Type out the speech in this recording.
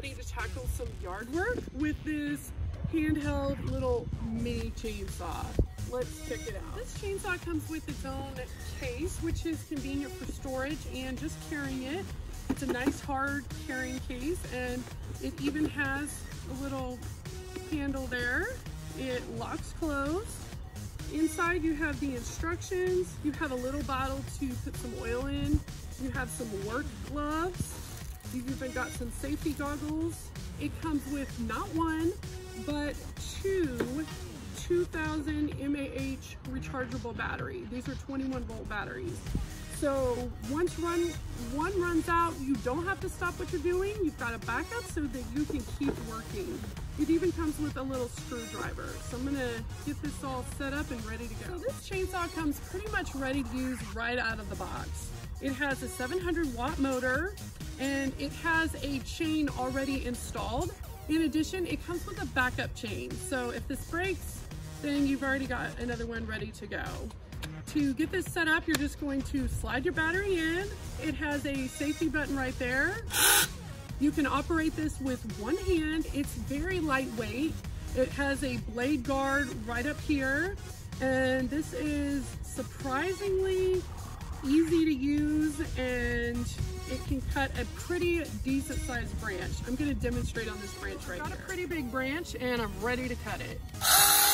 ready to tackle some yard work with this handheld little mini chainsaw. Let's check it out. This chainsaw comes with its own case, which is convenient for storage and just carrying it. It's a nice hard carrying case and it even has a little handle there. It locks closed. Inside you have the instructions. You have a little bottle to put some oil in. You have some work gloves. You've even got some safety goggles. It comes with not one, but two 2000 mAh rechargeable battery. These are 21 volt batteries. So once run one runs out, you don't have to stop what you're doing. You've got a backup so that you can keep working. It even comes with a little screwdriver. So I'm gonna get this all set up and ready to go. So this chainsaw comes pretty much ready to use right out of the box. It has a 700 watt motor and it has a chain already installed. In addition, it comes with a backup chain. So if this breaks, then you've already got another one ready to go. To get this set up, you're just going to slide your battery in. It has a safety button right there. You can operate this with one hand. It's very lightweight. It has a blade guard right up here. And this is surprisingly easy to use and it can cut a pretty decent sized branch. I'm gonna demonstrate on this branch right Got here. Got a pretty big branch and I'm ready to cut it.